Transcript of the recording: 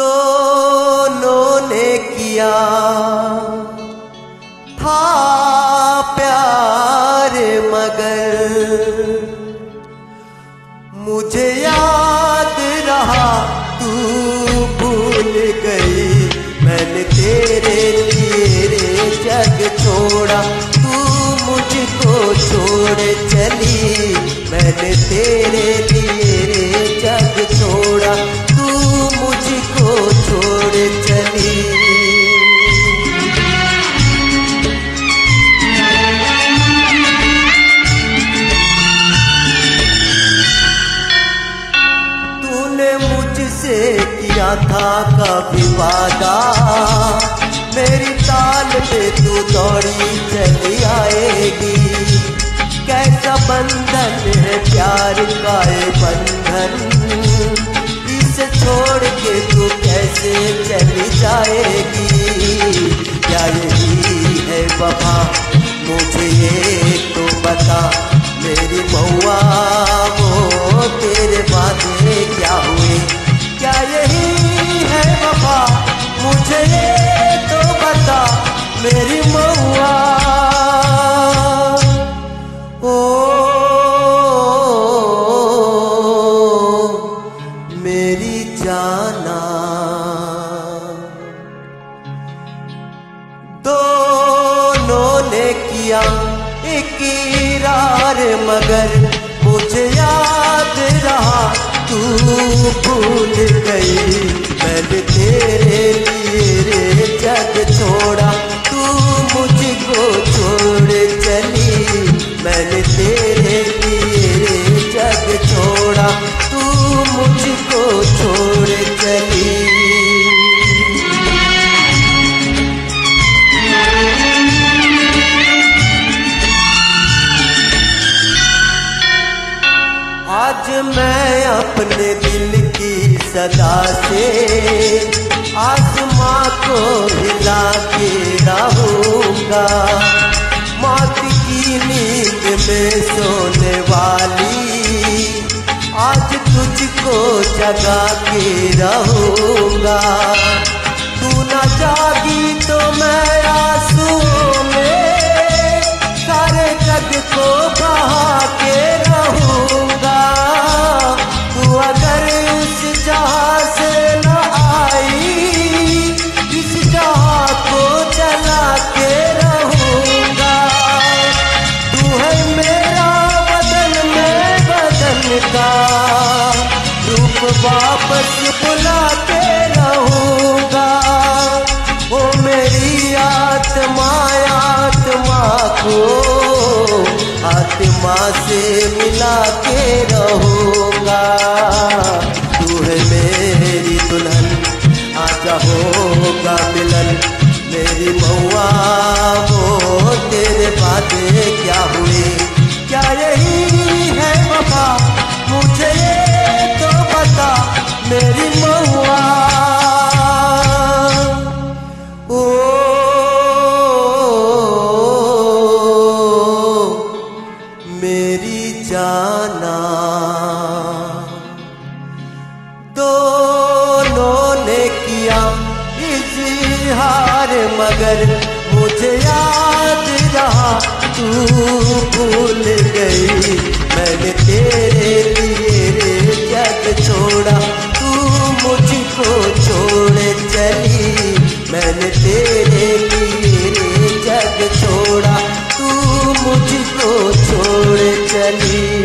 दोनों ने किया था प्यार, मगर मुझे याद रहा, तू भूल गई। मैंने तेरे लिए रे जग छोड़ा, तू मुझको छोड़ चली। मैंने तेरे लिए रे जग छोड़ा था कभी वादा। मेरी ताल पे तू दौड़ी, चली आएगी। कैसा बंधन है प्यार का ये बंधन? इसे छोड़ के तू कैसे चली जाएगी? क्या यही है वफा? मुझे ये तो बता, मेरी महुआ किया इकरार मगर मुझे याद रहा, तू भूल गई। मैंने तेरे लिए रे जग छोड़ा, तू मुझको छोड़ चली। मैंने तेरे सदा से आसमां को हिला के रहूँगा। मौत की नींद में सोने वाली आज तुझको जगा के रहूँगा। तू न जागी तो मैं आंसुओं fazer. इजहार मगर मुझे याद रहा तू भूल गई। मैंने तेरे लिए जग छोड़ा, तू मुझको छोड़ चली। मैंने तेरे लिए जग छोड़ा, तू मुझको छोड़ चली।